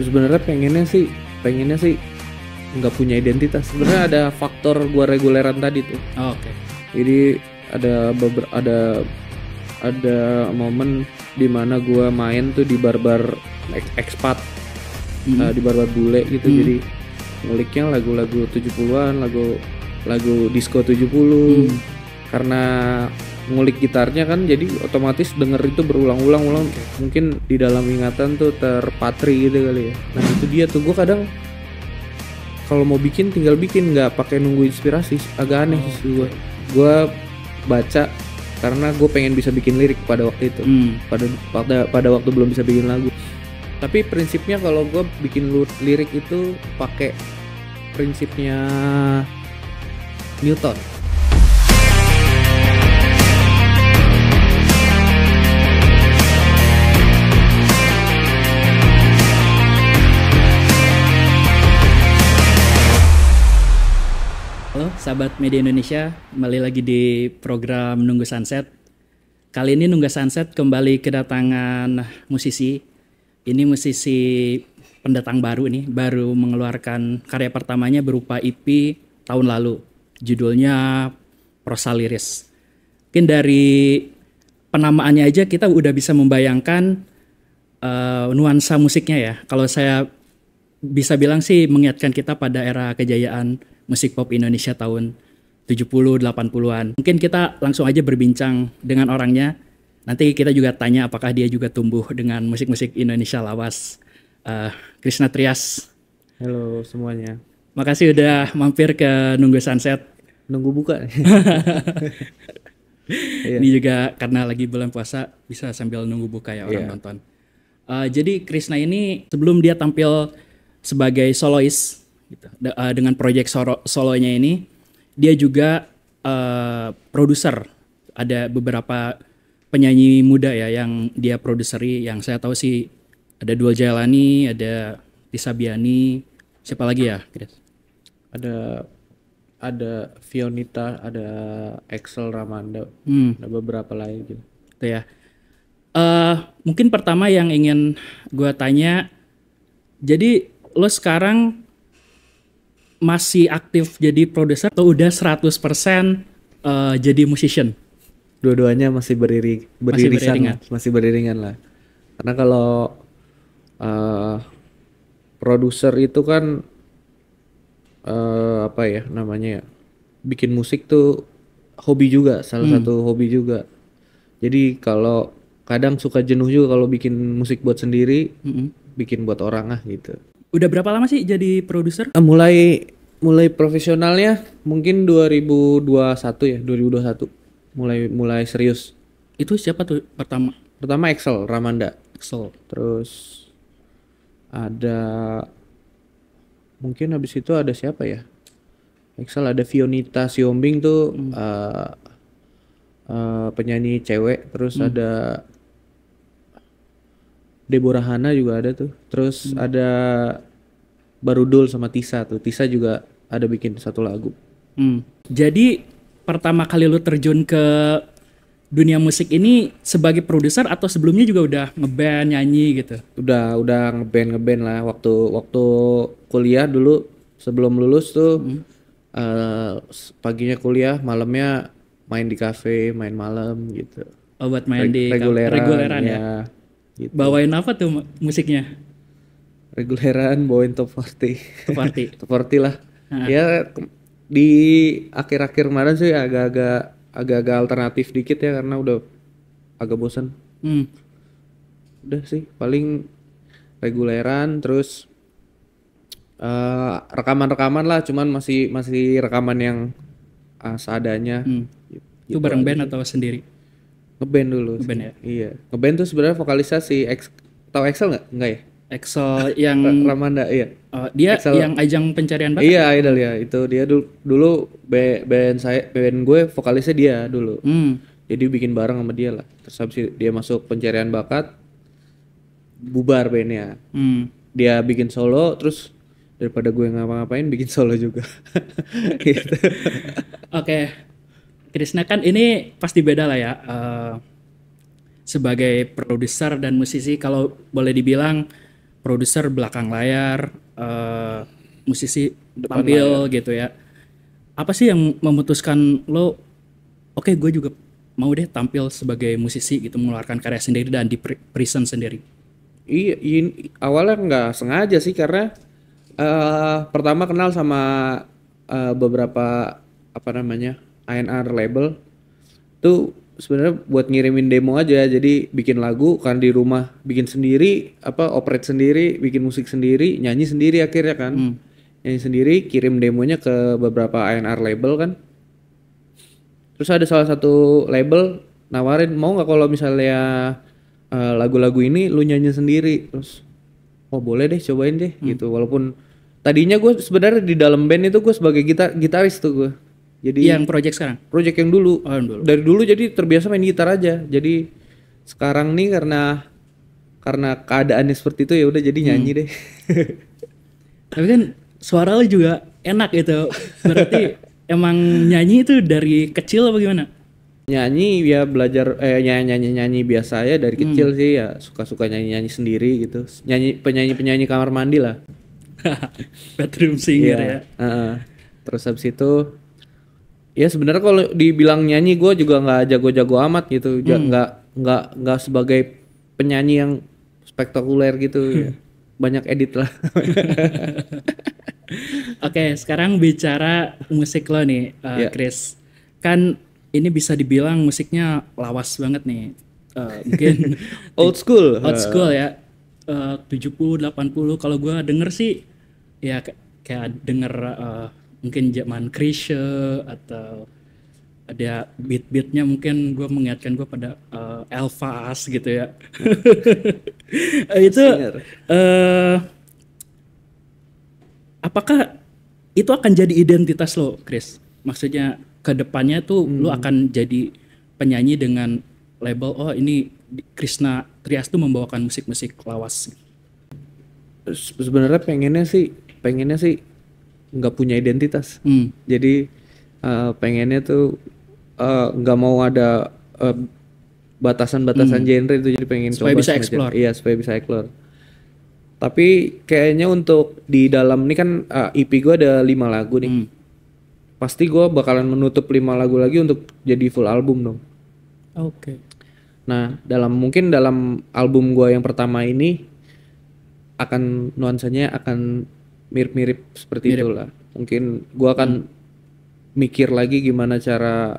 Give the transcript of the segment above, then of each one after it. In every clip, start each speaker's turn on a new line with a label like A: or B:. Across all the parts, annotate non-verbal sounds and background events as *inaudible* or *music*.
A: sebenarnya pengennya sih pengennya sih nggak punya identitas sebenarnya ada faktor gua reguleran tadi tuh
B: Oh, Oke.
A: jadi ada beber ada ada momen di mana gua main tuh di barbar ek- ekspat
B: Mhm.
A: uh, di barbar bule gitu
B: Hmm.
A: jadi nguliknya lagu-lagu 70-an lagu lagu disco 70
B: Hmm.
A: karena ngulik gitarnya kan jadi otomatis denger itu berulang-ulang ulang mungkin di dalam ingatan tuh terpatri gitu kali ya. Nah itu dia tuh. Gue kadang kalau mau bikin tinggal bikin. Nggak pakai nunggu inspirasi. Agak aneh sih gue gue baca karena gue pengen bisa bikin lirik pada waktu itu.
B: Hmm.
A: pada pada pada waktu belum bisa bikin lagu. Tapi prinsipnya kalau gue bikin lirik itu pakai prinsipnya Newton
B: sahabat media Indonesia, kembali lagi di program Nunggu Sunset. Kali ini Nunggu Sunset kembali kedatangan musisi. Ini musisi pendatang baru nih, baru mengeluarkan karya pertamanya berupa EP tahun lalu. Judulnya Prosa Liris. Mungkin dari penamaannya aja kita udah bisa membayangkan eh, nuansa musiknya ya. Kalau saya bisa bilang sih mengingatkan kita pada era kejayaan musik pop Indonesia tahun 70 80-an. Mungkin kita langsung aja berbincang dengan orangnya. Nanti kita juga tanya apakah dia juga tumbuh dengan musik-musik Indonesia lawas. Eh, Krishna Trias.
A: halo semuanya
B: Makasih udah mampir ke Nunggu Sunset.
A: nunggu buka *laughs* Iya.
B: Ini juga karena lagi bulan puasa bisa sambil nunggu buka ya orang
A: Iya.
B: nonton. Eh, jadi Krishna ini sebelum dia tampil sebagai solois gitu, de- eh, dengan proyek solo solonya ini, dia juga eh, produser. Ada beberapa penyanyi muda ya yang dia produseri. Yang saya tahu sih ada Dual Jailani, ada Tisa Biani, siapa lagi ya, Chris?
A: ada ada Fionita ada Excel Ramanda
B: Hmm.
A: ada beberapa lagi gitu
B: gitu ya. Eh mungkin pertama yang ingin gue tanya, jadi lo sekarang masih aktif jadi produser atau udah 100% eh, jadi musician?
A: dua-duanya masih beriri
B: Masih
A: beririsan
B: beriringan.
A: lah, masih beriringan lah karena kalau eh, produser itu kan eh, apa ya namanya ya bikin musik tuh hobi juga salah
B: Hmm.
A: satu hobi juga jadi kalau kadang suka jenuh juga kalau bikin musik buat sendiri
B: Mm-mm.
A: bikin buat orang ah gitu
B: Udah berapa lama sih jadi produser?
A: Ah, mulai mulai profesionalnya mungkin 2021 ya 2021 mulai mulai serius.
B: Itu siapa tuh pertama?
A: pertama Excel Ramanda.
B: Excel.
A: terus ada mungkin habis itu ada siapa ya? Excel ada Fionita Siombing tuh eh, eh, penyanyi cewek. Terus ada Deborah Hana juga ada tuh. Terus ada Barudul sama Tisa tuh. Tisa juga ada bikin satu lagu.
B: Hmm. Jadi pertama kali lu terjun ke dunia musik ini sebagai produser atau sebelumnya juga udah ngeband nyanyi gitu?
A: udah udah ngeband ngeband lah. Waktu waktu kuliah dulu sebelum lulus tuh eh, s- paginya kuliah malamnya main di kafe main malam gitu.
B: Oh, buat main di
A: reguleran,
B: reguleran ya.
A: ya, gitu.
B: Bawain apa tuh mu- musiknya?
A: reguleran bawain top 40
B: Ke party.
A: top 40 *laughs* lah ya ke- di akhir-akhir kemarin sih agak-agak agak-agak alternatif dikit ya karena udah agak bosan
B: Hmm.
A: udah sih paling reguleran terus eh, rekaman-rekaman lah cuman masih masih rekaman yang ah, seadanya
B: Hmm.
A: Gitu
B: Itu bareng band atau sendiri?
A: Ngeband dulu.
B: Ngeband ya?
A: iya ngeband tuh sebenarnya vokalisnya si X tahu Excel nggak nggak ya
B: Excel yang
A: Ra- Ramanda iya
B: oh, dia
A: Excel.
B: yang ajang pencarian bakat.
A: iya idol ya itu dia dulu dulu band saya band gue vokalisnya dia dulu
B: Hmm.
A: jadi bikin bareng sama dia lah terus habis dia masuk pencarian bakat bubar bandnya
B: Hmm.
A: dia bikin solo terus daripada gue ngapa-ngapain bikin solo juga *laughs* gitu.
B: Oke. Krisna kan ini pasti beda lah ya. eh, sebagai produser dan musisi kalau boleh dibilang produser belakang layar, eh, musisi tampil gitu ya. Apa sih yang memutuskan lo, oke gue juga mau deh tampil sebagai musisi gitu, mengeluarkan karya sendiri dan di pri- prison sendiri.
A: Iya, awalnya nggak sengaja sih karena eh pertama kenal sama eh, beberapa apa namanya A&R label tuh sebenarnya buat ngirimin demo aja jadi bikin lagu kan di rumah bikin sendiri apa operate sendiri bikin musik sendiri nyanyi sendiri akhirnya kan. Nyanyi sendiri kirim demonya ke beberapa A&R label kan. Terus ada salah satu label nawarin mau nggak kalau misalnya eh, lagu-lagu ini lu nyanyi sendiri? Terus oh boleh deh cobain deh gitu. Walaupun tadinya gue sebenarnya di dalam band itu gue sebagai gitar gitaris tuh gue jadi
B: Yang project sekarang?
A: project yang dulu
B: Oh, yang dulu.
A: dari dulu jadi terbiasa main gitar aja jadi sekarang nih karena karena keadaannya seperti itu ya udah jadi nyanyi deh *laughs*
B: Tapi kan suara lo juga enak gitu. Berarti *laughs* emang nyanyi itu dari kecil apa gimana?
A: nyanyi ya belajar eh nyanyi nyanyi nyanyi biasa ya dari kecil sih ya suka suka nyanyi nyanyi sendiri gitu nyanyi penyanyi penyanyi kamar mandi lah *laughs*
B: Bedroom singer ya.
A: Heeh. terus habis itu ya sebenarnya kalau dibilang nyanyi gue juga nggak jago-jago amat gitu Ja- nggak nggak nggak sebagai penyanyi yang spektakuler gitu ya. banyak edit lah *laughs*
B: Oke, sekarang bicara musik lo nih, uh,
A: Ya.
B: Chris. Kan ini bisa dibilang musiknya lawas banget nih. Uh, mungkin *laughs*
A: old school
B: old school ya. Uh, 70, 80 kalau gua denger sih ya kayak denger uh, mungkin zaman Krisye atau ada beat-beatnya mungkin gue mengingatkan gue pada uh, Elvas gitu ya. *laughs* itu
A: Singer.
B: eh apakah itu akan jadi identitas lo, Chris? Maksudnya ke depannya tuh lo akan jadi penyanyi dengan label oh ini Krishna Trias tuh membawakan musik-musik lawas.
A: Se- sebenarnya pengennya sih pengennya sih nggak punya identitas
B: Hmm.
A: jadi eh, pengennya tuh eh, nggak mau ada eh, batasan-batasan genre itu jadi pengen
B: Supaya
A: coba
B: bisa explore.
A: iya supaya bisa explore tapi kayaknya untuk di dalam ini kan eh, EP gue ada lima lagu nih
B: Hmm.
A: pasti gue bakalan menutup lima lagu lagi untuk jadi full album dong
B: Oke.
A: Nah, dalam mungkin dalam album gua yang pertama ini akan nuansanya akan mirip-mirip seperti itulah. Mungkin gua akan mikir lagi gimana cara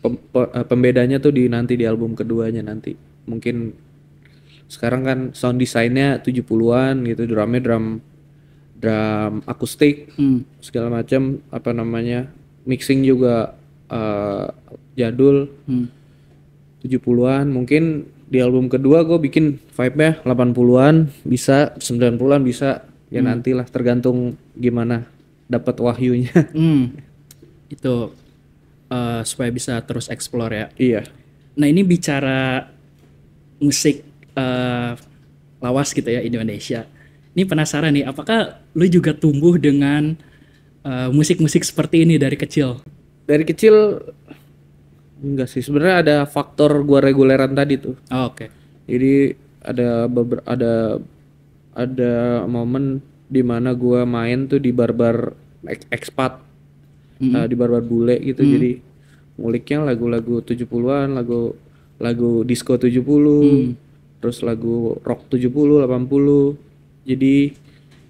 A: pem- pe- eh, pembedanya tuh di nanti di album keduanya nanti. Mungkin sekarang kan sound desainnya 70-an gitu, drumnya drum drum akustik
B: Hmm.
A: segala macam apa namanya mixing juga eh, jadul
B: Hmm.
A: 70-an mungkin di album kedua gue bikin vibe-nya 80-an bisa 90-an bisa ya nantilah tergantung gimana dapat wahyunya *laughs*
B: Hmm. Itu eh, supaya bisa terus explore ya.
A: iya
B: Nah ini bicara musik eh, lawas gitu ya Indonesia. Ini penasaran nih, apakah lu juga tumbuh dengan eh, musik-musik seperti ini dari kecil?
A: dari kecil enggak sih sebenarnya ada faktor gua reguleran tadi tuh
B: Oh, Oke.
A: jadi ada beber ada ada momen di mana gua main tuh di barbar ek- ekspat eh, di barbar bule gitu. Jadi nguliknya lagu-lagu 70-an lagu lagu disco 70 terus lagu rock 70 80 jadi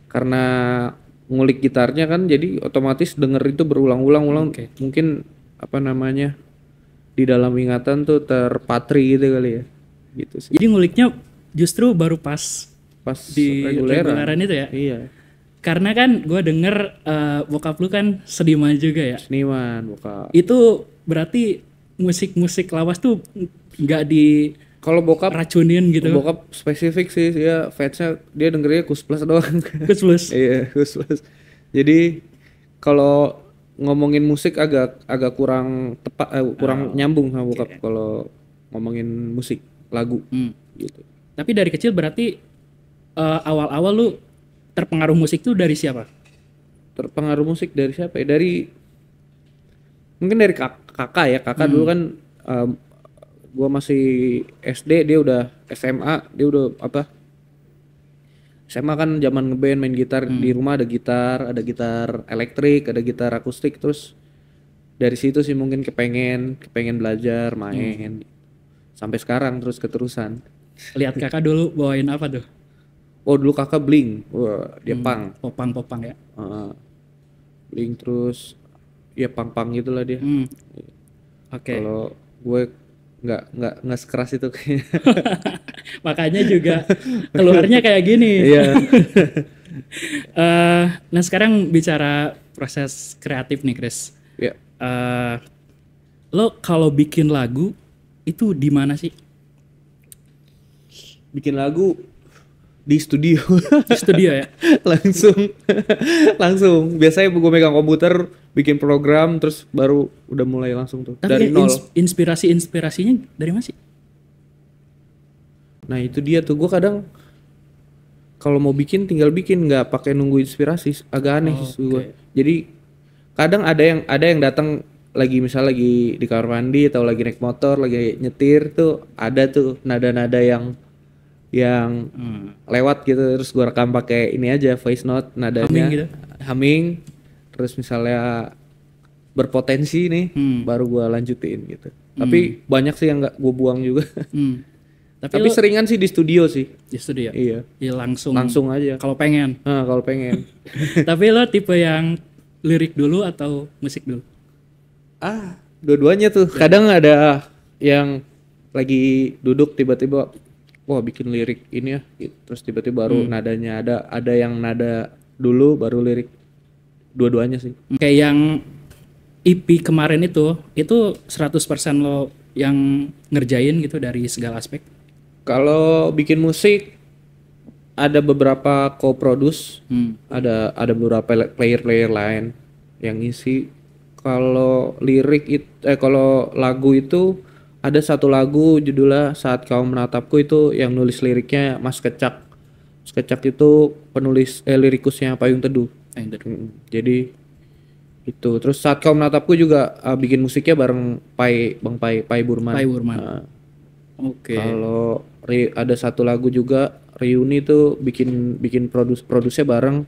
A: karena ngulik gitarnya kan jadi otomatis denger itu berulang-ulang ulang mungkin apa namanya di dalam ingatan tuh terpatri gitu kali ya. Gitu sih.
B: Jadi nguliknya justru baru pas
A: pas
B: di
A: reguleran
B: reguleran itu ya?
A: iya
B: Karena kan gue denger eh, bokap lu kan seniman juga ya.
A: seniman buka
B: Itu berarti musik-musik lawas tuh nggak
A: kalau bokap
B: diracunin gitu.
A: bokap spesifik sih dia fansnya dia dengernya kus plus doang *laughs*
B: Terus plus.
A: iya kus plus jadi kalau ngomongin musik agak agak kurang tepat eh, kurang nyambung sama bokap kalau ngomongin musik lagu
B: Hmm.
A: gitu
B: Tapi dari kecil berarti eh, awal-awal lu terpengaruh musik tuh dari siapa?
A: terpengaruh musik dari siapa ya? Dari mungkin dari kak- kakak ya. Kakak dulu kan um, gua masih SD dia udah SMA dia udah apa? SMA kan zaman ngeband main gitar. Di rumah ada gitar, ada gitar elektrik, ada gitar akustik. Terus dari situ sih mungkin kepengen kepengen belajar main. Sampai sekarang terus keterusan.
B: Lihat kakak dulu bawain apa tuh?
A: Oh dulu kakak bling, wah dia pang,
B: Popang-popang ya.
A: Heeh. bling terus ya pang pang gitulah dia.
B: Hmm. Oke.
A: Kalau gue nggak nggak nggak sekeras itu kayaknya. *laughs* *laughs*
B: Makanya juga *laughs* keluarnya kayak gini.
A: Iya.
B: Eh, nah sekarang bicara proses kreatif nih Chris.
A: Ya.
B: Eh, lo kalau bikin lagu itu di mana sih?
A: Bikin lagu di studio.
B: Di studio ya? *laughs*
A: langsung langsung. Biasanya gue megang komputer bikin program terus baru udah mulai langsung tuh.
B: Tapi
A: dari
B: ins-
A: nol.
B: inspirasi-inspirasinya dari mana sih?
A: nah itu dia tuh. Gue kadang kalau mau bikin tinggal bikin. Nggak pakai nunggu inspirasi. Agak aneh sih gue jadi kadang ada yang ada yang datang lagi misal lagi di kamar mandi atau lagi naik motor lagi nyetir tuh ada tuh nada-nada yang yang
B: Hmm.
A: lewat gitu terus gue rekam pakai ini aja voice note nadanya
B: Humming gitu?
A: humming, terus misalnya berpotensi nih
B: Hmm.
A: baru gue lanjutin gitu tapi banyak sih yang nggak gue buang juga
B: Hmm. *laughs* Tapi,
A: tapi
B: lo
A: seringan sih di studio sih
B: di studio?
A: iya
B: Ya langsung.
A: langsung aja
B: Kalau pengen.
A: nah, kalau pengen *laughs*
B: Tapi lo tipe yang lirik dulu atau musik dulu?
A: ah dua-duanya tuh kadang ada yang lagi duduk tiba-tiba wah bikin lirik ini ya gitu. terus tiba-tiba baru nadanya ada ada yang nada dulu baru lirik dua-duanya sih
B: Kayak yang EP kemarin itu, itu 100% lo yang ngerjain gitu dari segala aspek.
A: Kalau bikin musik ada beberapa co-produce,
B: Hmm.
A: ada ada beberapa player-player lain yang ngisi. Kalau lirik it, eh kalau lagu itu ada satu lagu judulnya Saat Kau Menatapku itu yang nulis liriknya Mas Kecak. Mas Kecak itu penulis eh lirikusnya Payung Teduh.
B: Eh, itu.
A: Jadi itu terus saat kau menatapku juga uh, bikin musiknya bareng Pai Bang Pai Pai Burman.
B: Pai Burman.
A: Nah,
B: Oke.
A: kalau re- ada satu lagu juga reuni tuh bikin bikin produs produsnya bareng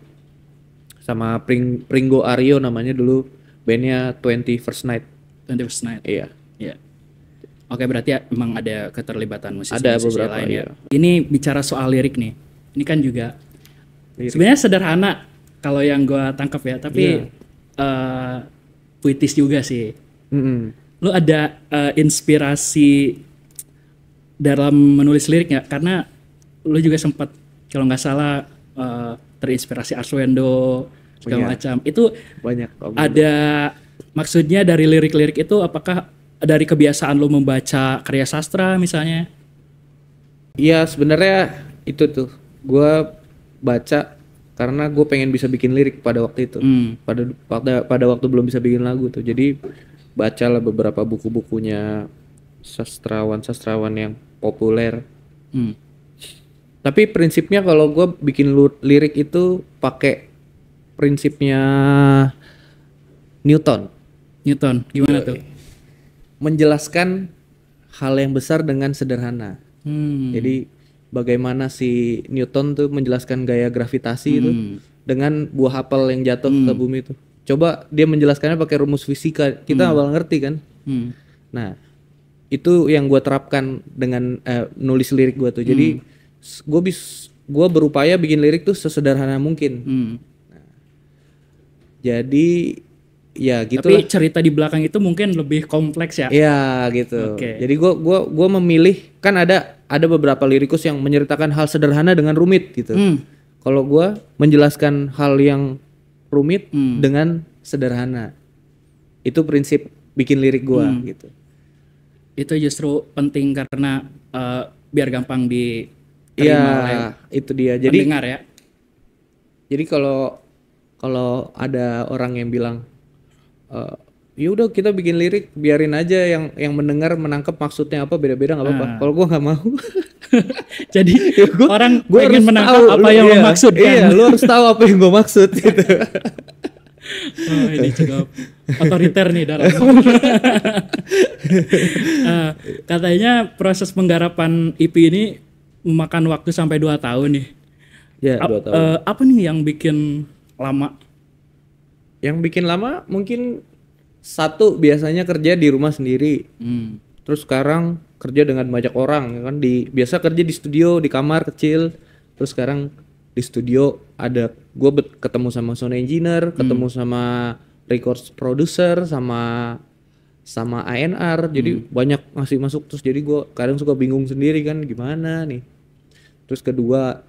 A: sama Pring, Pringgo Aryo namanya dulu bandnya 20 First Night.
B: 20 First Night.
A: Iya.
B: Iya. Oke, berarti ya emang ada keterlibatan musisi
A: Ada
B: musisi
A: beberapa,
B: lain ya.
A: iya.
B: Ini bicara soal lirik nih. Ini kan juga
A: Lirik.
B: sebenarnya sederhana kalau yang gua tangkap ya, tapi
A: Iya.
B: eh, puitis juga sih.
A: Mm-mm.
B: Lu ada eh, inspirasi dalam menulis lirik nggak? Karena lu juga sempat kalau nggak salah eh, terinspirasi Arswendo segala
A: Iya.
B: macam. Itu
A: Banyak. Om.
B: ada maksudnya dari lirik-lirik itu apakah dari kebiasaan lo membaca karya sastra misalnya?
A: Iya sebenarnya itu tuh gua baca karena gue pengen bisa bikin lirik pada waktu itu.
B: Hmm.
A: pada pada pada waktu belum bisa bikin lagu tuh jadi bacalah beberapa buku-bukunya sastrawan-sastrawan yang populer
B: Hmm.
A: tapi prinsipnya kalau gue bikin lirik itu pakai prinsipnya Newton
B: Newton, gimana tuh?
A: Menjelaskan hal yang besar dengan sederhana
B: Hmm.
A: jadi bagaimana si Newton tuh menjelaskan gaya gravitasi itu
B: Hmm.
A: dengan buah apel yang jatuh ke bumi itu. Coba dia menjelaskannya pakai rumus fisika, kita awal ngerti kan?
B: Hmm.
A: Nah, itu yang gue terapkan dengan eh, nulis lirik gue tuh. Jadi gue bis gue berupaya bikin lirik tuh sesederhana mungkin.
B: Hmm.
A: Jadi ya gitu
B: Tapi cerita di belakang itu mungkin lebih kompleks ya.
A: Iya gitu.
B: Oke.
A: Jadi gua gua gua memilih kan ada ada beberapa lirikus yang menceritakan hal sederhana dengan rumit gitu.
B: Hmm.
A: Kalau gua menjelaskan hal yang rumit
B: Hmm.
A: dengan sederhana. Itu prinsip bikin lirik gua
B: Hmm.
A: gitu.
B: Itu justru penting karena eh, biar gampang di
A: Iya, itu dia. Jadi
B: pendengar ya.
A: jadi kalau kalau ada orang yang bilang eh ya udah kita bikin lirik biarin aja yang yang mendengar menangkap maksudnya apa beda-beda nggak apa-apa.
B: Ah.
A: Kalau gua nggak mau. *laughs*
B: Jadi
A: Gua-
B: orang
A: Gua
B: pengen
A: harus
B: menangkap
A: tahu,
B: apa
A: lu-
B: yang lo
A: iya,
B: maksudkan.
A: Iya, lu harus tahu apa yang gue maksud gitu. *laughs*
B: Oh, ini cukup otoriter nih dalam. *laughs* Eh, katanya proses penggarapan IP ini memakan waktu sampai 2 tahun nih.
A: Ya, dua tahun.
B: eh, apa nih yang bikin lama?
A: Yang bikin lama mungkin satu biasanya kerja di rumah sendiri.
B: Hmm.
A: Terus sekarang kerja dengan banyak orang ya kan di biasa kerja di studio di kamar kecil. Terus sekarang di studio ada gue ketemu sama sound engineer, ketemu sama record producer, sama sama ANR. Jadi banyak masih masuk terus jadi gue kadang suka bingung sendiri kan gimana nih. Terus kedua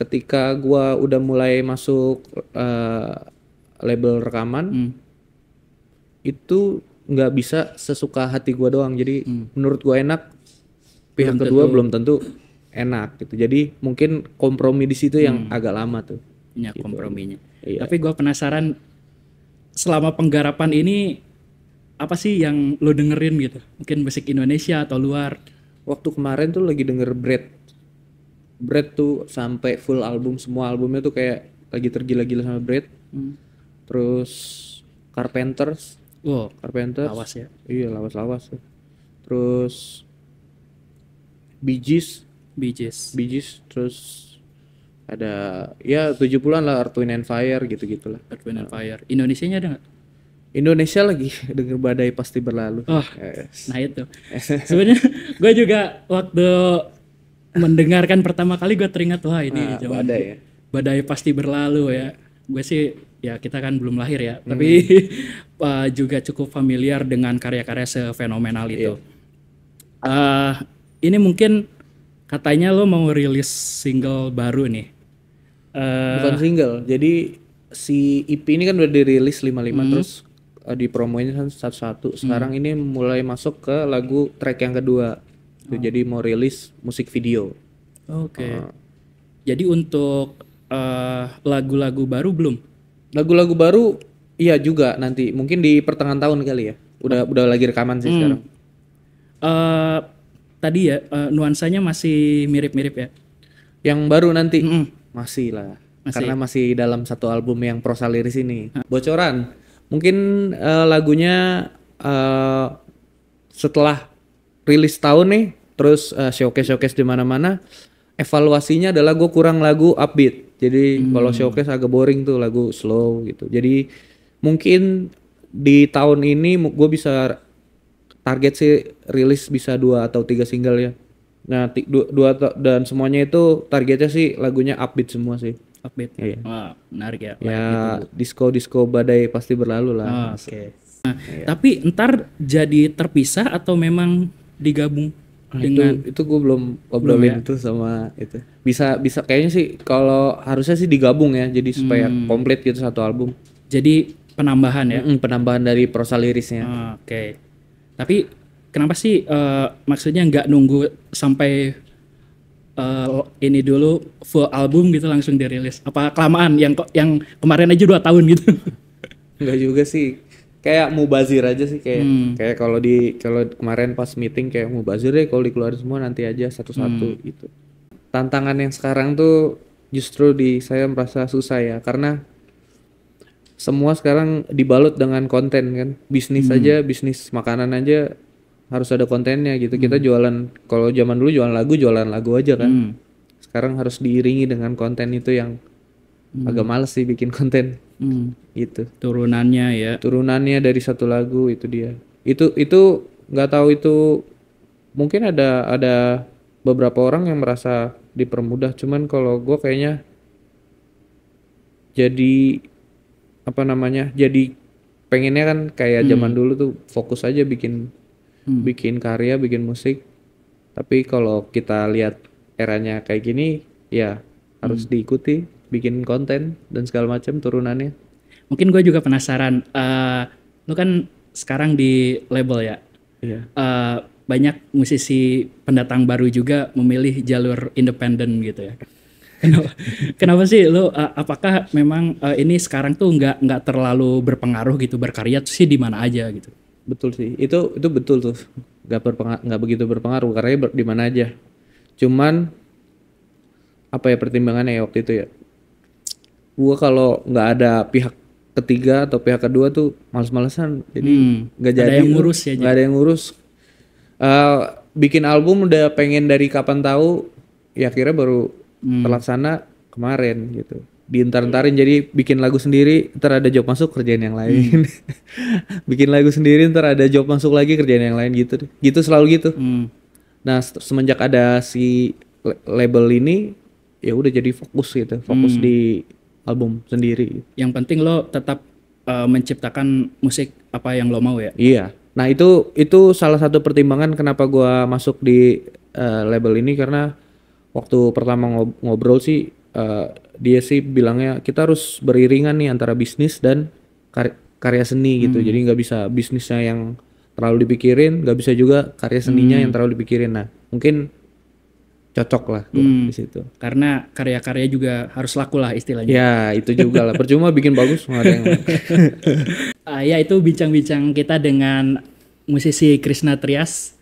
A: ketika gua udah mulai masuk eh, label rekaman
B: Hmm.
A: itu nggak bisa sesuka hati gua doang jadi
B: Hmm.
A: menurut gua enak pihak kedua belum tentu enak gitu jadi mungkin kompromi di situ yang agak lama tuh
B: punya komprominya.
A: Iya.
B: Tapi gue penasaran selama penggarapan ini apa sih yang lo dengerin gitu? Mungkin musik Indonesia atau luar?
A: waktu kemarin tuh lagi denger Bread Bread tuh sampai full album semua albumnya tuh kayak lagi tergila-gila sama Bread
B: Hmm.
A: Terus Carpenters
B: Wow,
A: Carpenters
B: awas ya.
A: iya lawas-lawas tuh. terus Bee Gees
B: Bee Gees.
A: Bee Gees, terus ada ya 70-an lah Earth Wind and Fire gitu-gitu lah.
B: Earth, Wind and Fire. Indonesianya ada nggak?
A: Indonesia lagi *laughs* denger badai pasti berlalu.
B: Oh,
A: Yes.
B: nah itu. Sebenarnya *laughs* gue juga waktu mendengarkan pertama kali gue teringat wah ini
A: Nah,
B: zaman
A: badai ya.
B: badai pasti berlalu ya. Gue sih ya kita kan belum lahir ya, tapi *laughs* uh, juga cukup familiar dengan karya-karya sefenomenal itu. Eh, ini mungkin katanya lo mau rilis single baru nih. Eh,
A: Bukan single. Jadi si EP ini kan udah dirilis 55 terus uh, dipromoin kan satu-satu. Sekarang ini mulai masuk ke lagu track yang kedua. Tuh, Jadi mau rilis musik video.
B: Oke. Jadi untuk eh, lagu-lagu baru belum?
A: Lagu-lagu baru iya juga nanti mungkin di pertengahan tahun kali ya. Udah udah lagi rekaman sih sekarang.
B: eh tadi ya eh, nuansanya masih mirip-mirip ya.
A: Yang baru nanti
B: Mm-mm.
A: masih lah.
B: Masih.
A: Karena masih dalam satu album yang prosa liris ini. Bocoran. Mungkin eh, lagunya eh, setelah rilis tahun nih, terus eh, showcase showcase di mana-mana. Evaluasinya adalah gue kurang lagu upbeat. Jadi kalau showcase agak boring tuh lagu slow gitu. Jadi mungkin di tahun ini gue bisa target sih rilis bisa dua atau tiga single ya. Nah dua, dua dan semuanya itu targetnya sih lagunya upbeat semua sih.
B: Upbeat.
A: Iya.
B: Wah, menarik ya.
A: Ya disco disco badai pasti berlalu lah.
B: Ah, Oke. Nah, tapi ntar jadi terpisah atau memang digabung dengan
A: itu itu gue belum ngobrolin itu sama itu. Bisa bisa kayaknya sih kalau harusnya sih digabung ya jadi supaya komplit gitu satu album.
B: jadi penambahan ya?
A: Mm, penambahan dari prosa lirisnya.
B: Ah, Oke. Tapi kenapa sih eh, maksudnya nggak nunggu sampai eh, ini dulu full album gitu langsung dirilis? Apa kelamaan yang yang kemarin aja dua tahun gitu? *laughs*
A: Enggak juga sih. Kayak mubazir aja sih kayak
B: Hmm.
A: kayak kalau di kalau kemarin pas meeting kayak mubazir deh kalau dikeluarin semua nanti aja satu-satu
B: Hmm.
A: gitu. Tantangan yang sekarang tuh justru di saya merasa susah ya karena semua sekarang dibalut dengan konten kan. Bisnis
B: Hmm.
A: aja, bisnis makanan aja harus ada kontennya gitu. Kita jualan kalau zaman dulu jualan lagu, jualan lagu aja kan.
B: Hmm.
A: Sekarang harus diiringi dengan konten itu yang agak males sih bikin konten.
B: Hmm.
A: gitu.
B: Turunannya ya.
A: turunannya dari satu lagu itu dia. Itu itu nggak tahu itu mungkin ada ada beberapa orang yang merasa dipermudah. Cuman kalau gue kayaknya jadi apa namanya jadi pengennya kan kayak zaman dulu tuh fokus aja bikin
B: Hmm.
A: bikin karya bikin musik. Tapi kalau kita lihat eranya kayak gini ya harus diikuti bikin konten dan segala macam turunannya
B: Mungkin gue juga penasaran. eh lu kan sekarang di label ya.
A: iya
B: Eh, banyak musisi pendatang baru juga memilih jalur independen gitu ya. Kenapa, *laughs* kenapa sih lu eh, apakah memang eh, ini sekarang tuh nggak nggak terlalu berpengaruh gitu berkarya tuh sih di mana aja gitu.
A: betul sih itu itu betul tuh nggak berpengaruh nggak begitu berpengaruh karena ber- di mana aja cuman apa ya pertimbangannya ya waktu itu ya gua kalau nggak ada pihak ketiga atau pihak kedua tuh males-malesan. Jadi
B: Hmm,
A: nggak
B: ada
A: jadi
B: yang
A: tuh.
B: ngurus ya,
A: nggak ada yang ngurus. Eh, bikin album udah pengen dari kapan tahu ya akhirnya baru
B: Hmm.
A: terlaksana kemarin gitu. Diintar-intarin jadi bikin lagu sendiri ntar ada job masuk kerjain yang lain. *laughs* Bikin lagu sendiri ntar ada job masuk lagi kerjain yang lain gitu. Deh. gitu selalu gitu.
B: Hmm.
A: nah se- semenjak ada si la- label ini ya udah jadi fokus gitu fokus di album sendiri
B: Yang penting lo tetap eh, menciptakan musik apa yang lo mau ya.
A: Iya. Nah itu itu salah satu pertimbangan kenapa gua masuk di eh, label ini karena waktu pertama ngob- ngobrol sih eh, dia sih bilangnya kita harus beriringan nih antara bisnis dan kar- karya seni gitu. Jadi nggak bisa bisnisnya yang terlalu dipikirin, nggak bisa juga karya seninya yang terlalu dipikirin. Nah mungkin cocok lah gua di situ.
B: Karena karya-karya juga harus laku lah istilahnya.
A: Ya itu juga lah. Percuma bikin bagus nggak ada yang *laughs*
B: Ah, ya itu bincang-bincang kita dengan musisi Krishna Trias.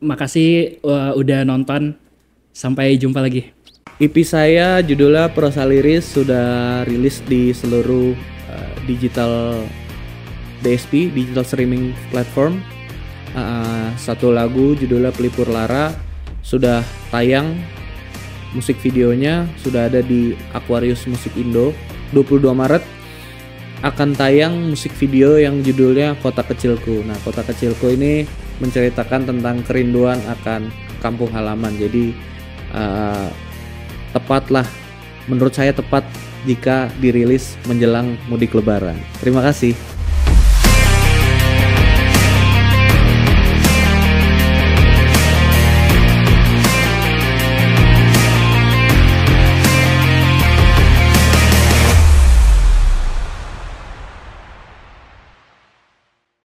B: Makasih uh, udah nonton. Sampai jumpa lagi.
A: EP saya judulnya Prosa Liris sudah rilis di seluruh uh, digital DSP, digital streaming platform. Uh, satu lagu judulnya Pelipur Lara sudah tayang. Musik videonya sudah ada di Aquarius Musik Indo 22 Maret akan tayang musik video yang judulnya Kota Kecilku. Nah, Kota Kecilku ini menceritakan tentang kerinduan akan kampung halaman. Jadi eh, tepatlah menurut saya tepat jika dirilis menjelang mudik lebaran. Terima kasih.